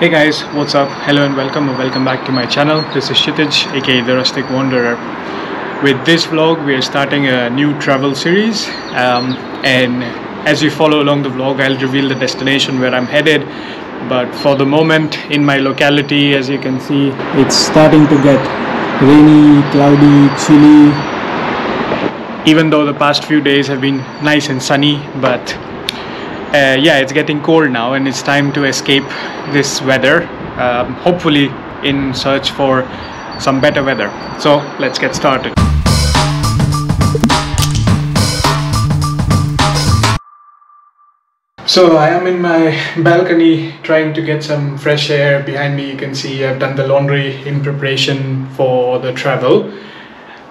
Hey guys, what's up? Hello and welcome or welcome back to my channel. This is Kshitij, aka The Rustic Wanderer. With this vlog, we are starting a new travel series um, and as you follow along the vlog, I'll reveal the destination where I'm headed. But for the moment, in my locality, as you can see, it's starting to get rainy, cloudy, chilly. Even though the past few days have been nice and sunny, but uh, yeah, it's getting cold now, and it's time to escape this weather. Um, hopefully, in search for some better weather. So let's get started. So I am in my balcony trying to get some fresh air. Behind me, you can see I've done the laundry in preparation for the travel.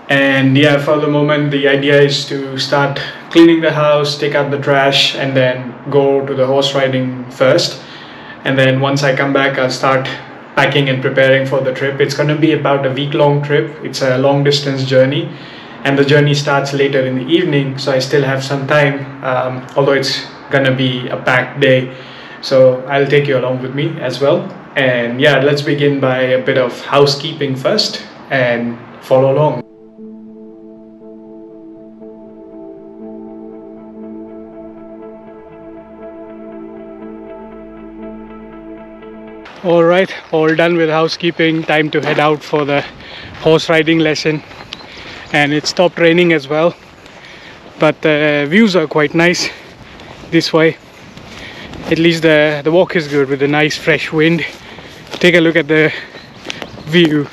And yeah, for the moment, the idea is to start cleaning the house, take out the trash, and then go to the horse riding first. And then once I come back, I'll start packing and preparing for the trip. It's going to be about a week long trip, it's a long distance journey. And the journey starts later in the evening, so I still have some time, um, although it's gonna be a packed day. So I'll take you along with me as well. And yeah, let's begin by a bit of housekeeping first and follow along. All right all done with housekeeping. Time to head out for the horse riding lesson. And it stopped raining as well. But the views are quite nice this way. At least the the walk is good with a nice fresh wind. Take a look at the view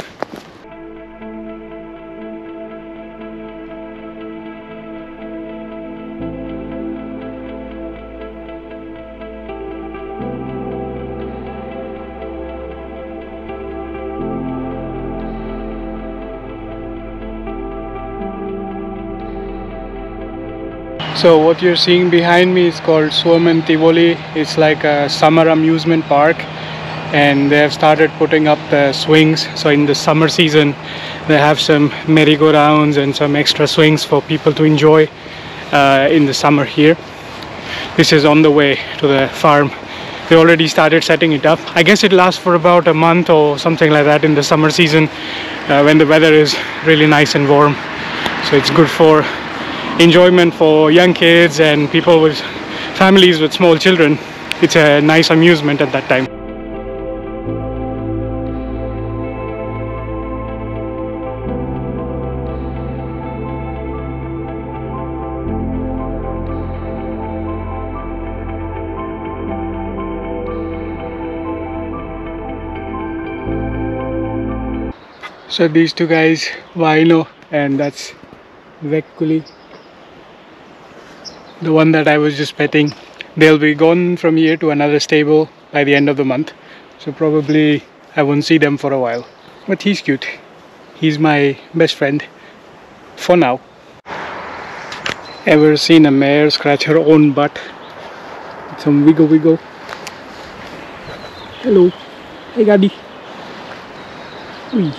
So what you're seeing behind me is called Suomen Tivoli. It's like a summer amusement park and they have started putting up the swings. So in the summer season they have some merry-go-rounds and some extra swings for people to enjoy uh, in the summer here. This is on the way to the farm. They already started setting it up. I guess it lasts for about a month or something like that in the summer season uh, when the weather is really nice and warm. So it's good for enjoyment for young kids and people with families with small children. It's a nice amusement at that time. So these two guys, Vaino and that's Vekkuli the one that I was just petting they'll be gone from here to another stable by the end of the month. So probably I won't see them for a while. But he's cute. He's my best friend. For now. Ever seen a mare scratch her own butt? Some wiggle wiggle. Hello. Hey Gadi. Wee.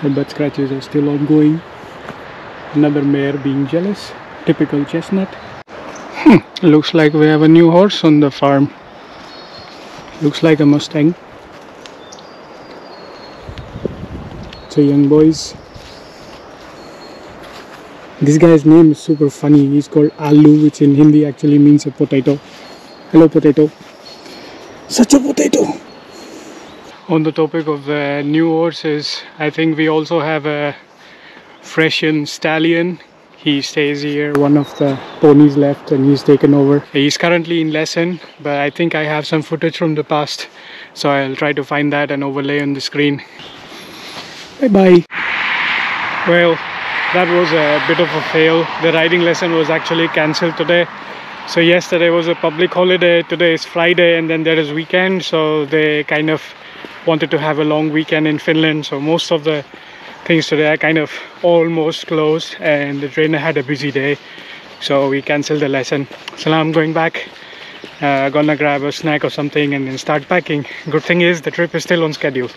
her butt scratches are still ongoing. Another mare being jealous typical chestnut. Hmm, looks like we have a new horse on the farm. Looks like a mustang. A young boys. This guy's name is super funny. He's called alu which in hindi actually means a potato. Hello potato. Such a potato. On the topic of the new horses i think we also have a Frisian stallion he stays here one of the ponies left and he's taken over. He's currently in lesson but i think i have some footage from the past so i'll try to find that and overlay on the screen. Bye bye. Well that was a bit of a fail. The riding lesson was actually cancelled today. So yesterday was a public holiday. Today is friday and then there is weekend so they kind of wanted to have a long weekend in finland. So most of the things today are kind of almost closed and the trainer had a busy day so we canceled the lesson. So now i'm going back uh, gonna grab a snack or something and then start packing. Good thing is the trip is still on schedule.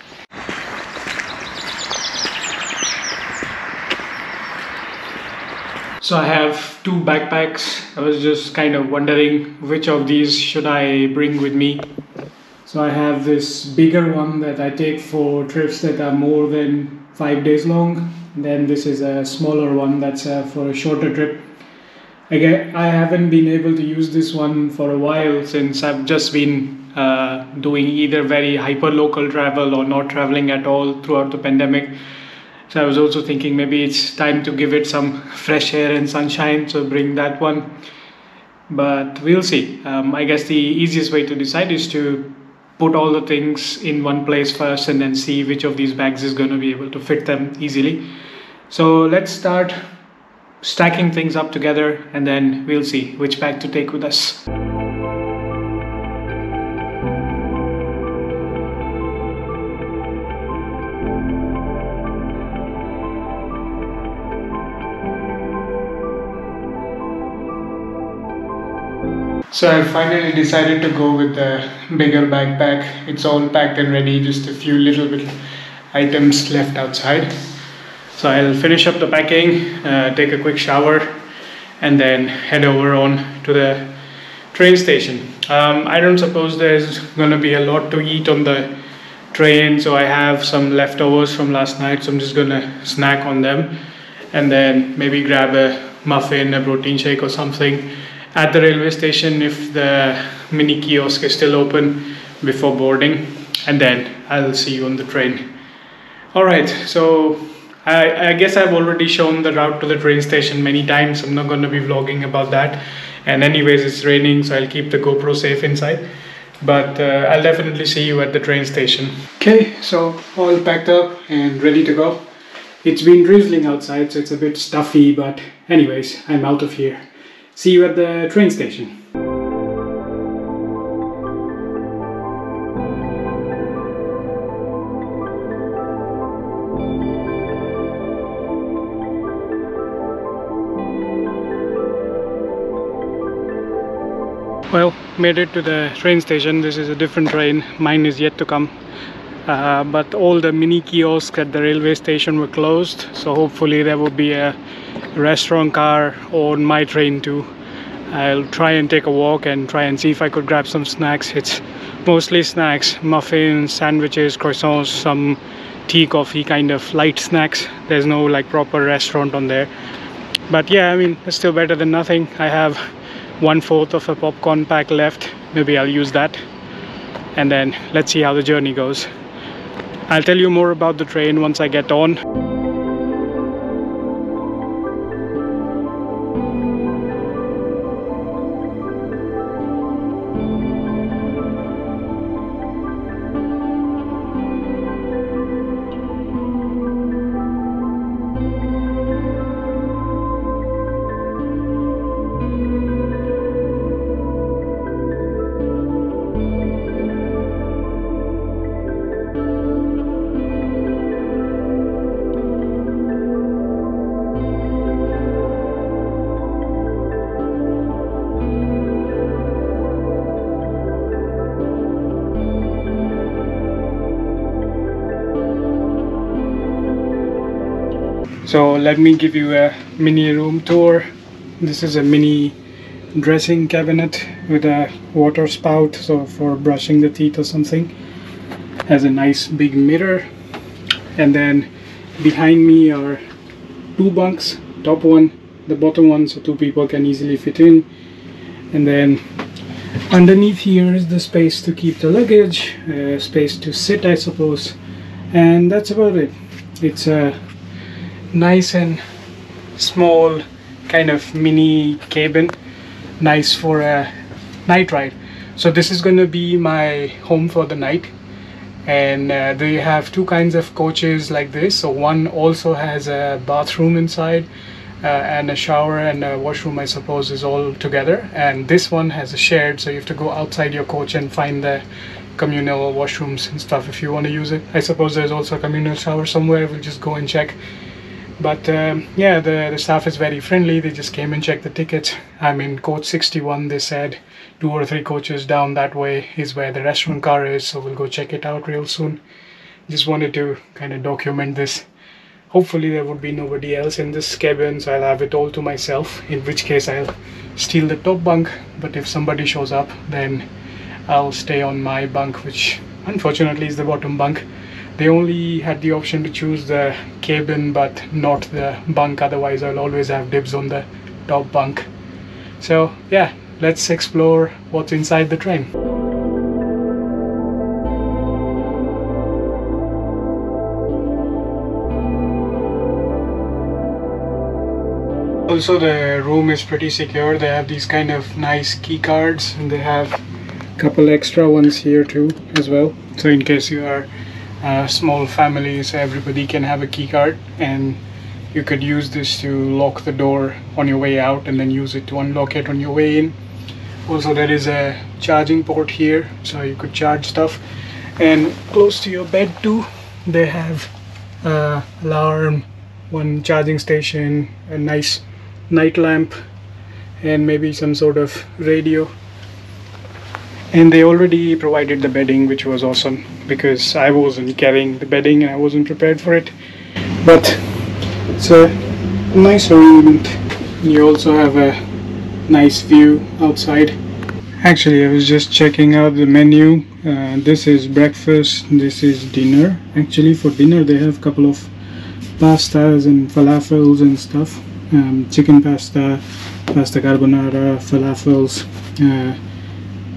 So i have two backpacks. I was just kind of wondering which of these should i bring with me. So I have this bigger one that I take for trips that are more than five days long. Then this is a smaller one that's uh, for a shorter trip. Again, I haven't been able to use this one for a while since I've just been uh, doing either very hyper local travel or not traveling at all throughout the pandemic. So I was also thinking maybe it's time to give it some fresh air and sunshine, so bring that one. But we'll see. Um, I guess the easiest way to decide is to put all the things in one place first and then see which of these bags is going to be able to fit them easily. So let's start stacking things up together and then we'll see which bag to take with us. So I finally decided to go with the bigger backpack. It's all packed and ready, just a few little bit items left outside. So I'll finish up the packing, uh, take a quick shower, and then head over on to the train station. Um, I don't suppose there's gonna be a lot to eat on the train, so I have some leftovers from last night, so I'm just gonna snack on them and then maybe grab a muffin, a protein shake, or something at the railway station if the mini kiosk is still open before boarding, and then I'll see you on the train. All right, so I, I, guess I've already shown the route to the train station many times. I'm not going to be vlogging about that. And anyways, it's raining, so I'll keep the GoPro safe inside. But uh, I'll definitely see you at the train station. Okay, so all packed up and ready to go. It's been drizzling outside, so it's a bit stuffy, but anyways, I'm out of here. See you at the train station. well made it to the train station. This is a different train. Mine is yet to come uh, but all the mini kiosks at the railway station were closed so hopefully there will be a restaurant car on my train too. I'll try and take a walk and try and see if I could grab some snacks. It's mostly snacks muffins sandwiches croissants some tea coffee kind of light snacks. There's no like proper restaurant on there. But yeah I mean it's still better than nothing. I have one fourth of a popcorn pack left. Maybe I'll use that. And then let's see how the journey goes I'll tell you more about the train once I get on so let me give you a mini room tour. This is a mini dressing cabinet with a water spout so for brushing the teeth or something. Has a nice big mirror. And then behind me are two bunks top one the bottom one so two people can easily fit in. And then underneath here is the space to keep the luggage uh, space to sit I suppose. And that's about it. It's a nice and small kind of mini cabin nice for a night ride. So this is going to be my home for the night. And uh, they have two kinds of coaches like this. So one also has a bathroom inside uh, and a shower and a washroom I suppose is all together. And this one has a shared so you have to go outside your coach and find the communal washrooms and stuff if you want to use it. I suppose there's also a communal shower somewhere. We'll just go and check but um, yeah the, the staff is very friendly. They just came and checked the tickets. I'm in coach 61 they said. Two or three coaches down that way is where the restaurant car is so we'll go check it out real soon. Just wanted to kind of document this. Hopefully there would be nobody else in this cabin so i'll have it all to myself in which case i'll steal the top bunk. But if somebody shows up then I'll stay on my bunk which unfortunately is the bottom bunk they only had the option to choose the cabin but not the bunk. Otherwise I'll always have dibs on the top bunk. So yeah let's explore what's inside the train. Also the room is pretty secure. They have these kind of nice key cards and they have a couple extra ones here too as well. So in case you are a small family so everybody can have a key card and you could use this to lock the door on your way out and then use it to unlock it on your way in. Also there is a charging port here so you could charge stuff. And close to your bed too they have a alarm one charging station a nice night lamp and maybe some sort of radio and they already provided the bedding which was awesome because I wasn't carrying the bedding and I wasn't prepared for it. But it's a nice arrangement you also have a nice view outside. Actually I was just checking out the menu. Uh, this is breakfast this is dinner. Actually for dinner they have a couple of pastas and falafels and stuff. Um, chicken pasta, pasta carbonara, falafels, uh,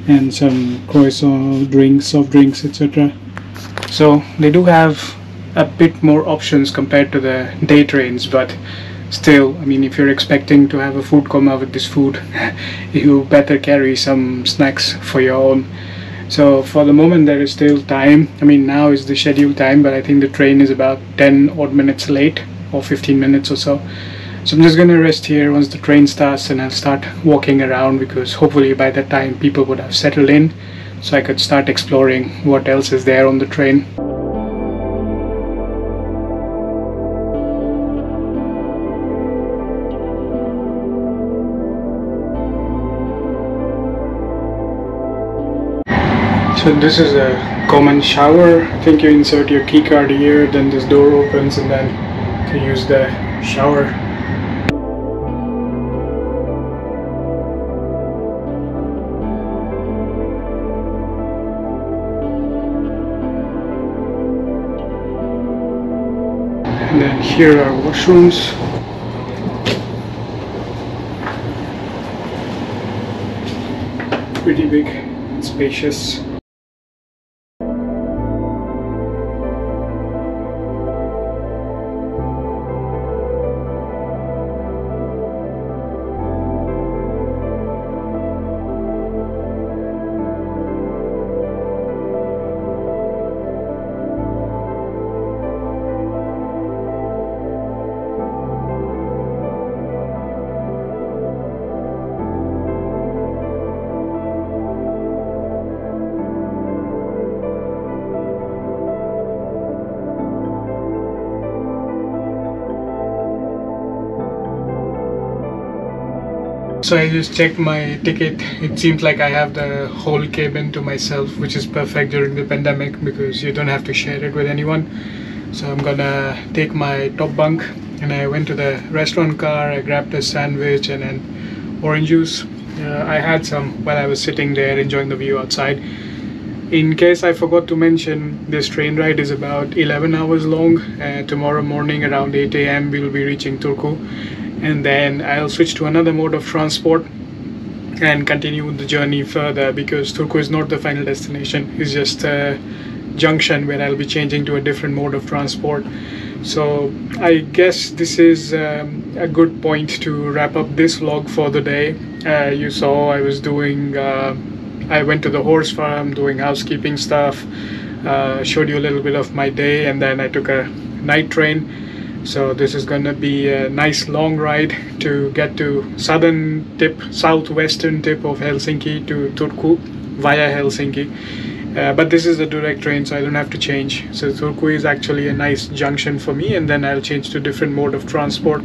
and some croissant drinks, soft drinks, etc. So they do have a bit more options compared to the day trains, but still, I mean, if you're expecting to have a food coma with this food, you better carry some snacks for your own. So for the moment, there is still time. I mean, now is the scheduled time, but I think the train is about 10 odd minutes late or 15 minutes or so. So I'm just gonna rest here once the train starts and I'll start walking around because hopefully by that time people would have settled in so I could start exploring what else is there on the train. So this is a common shower. I think you insert your key card here, then this door opens and then you use the shower here are washrooms. Pretty big and spacious So I just checked my ticket. It seems like I have the whole cabin to myself, which is perfect during the pandemic because you don't have to share it with anyone. So I'm gonna take my top bunk and I went to the restaurant car. I grabbed a sandwich and an orange juice. Uh, I had some while I was sitting there enjoying the view outside. In case I forgot to mention, this train ride is about 11 hours long. Uh, tomorrow morning around 8 a.m. we will be reaching Turku and then I'll switch to another mode of transport and continue the journey further because Turku is not the final destination. It's just a junction where I'll be changing to a different mode of transport. So I guess this is um, a good point to wrap up this vlog for the day. Uh, you saw I was doing uh, I went to the horse farm doing housekeeping stuff uh, showed you a little bit of my day and then I took a night train so this is to be a nice long ride to get to southern tip southwestern tip of Helsinki to Turku via Helsinki. Uh, but this is a direct train so I don't have to change. So Turku is actually a nice junction for me and then I'll change to different mode of transport.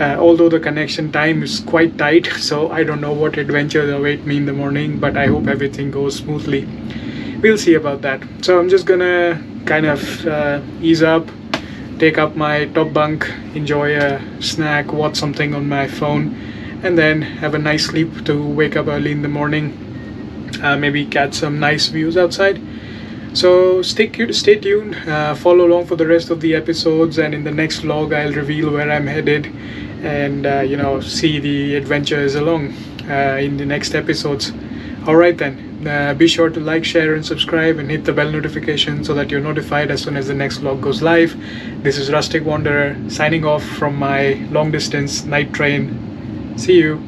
Uh, although the connection time is quite tight so I don't know what adventures await me in the morning but I hope everything goes smoothly. We'll see about that. So I'm just gonna kind of uh, ease up take up my top bunk, enjoy a snack, watch something on my phone, and then have a nice sleep to wake up early in the morning. uh, maybe catch some nice views outside. So stay stay tuned. Uh, follow along for the rest of the episodes, and in the next vlog, I'll reveal where I'm headed, and uh, you know see the adventures along uh, in the next episodes. All right then. Uh, be sure to like, share, and subscribe, and hit the bell notification so that you're notified as soon as the next vlog goes live. This is Rustic Wanderer signing off from my long distance night train. See you.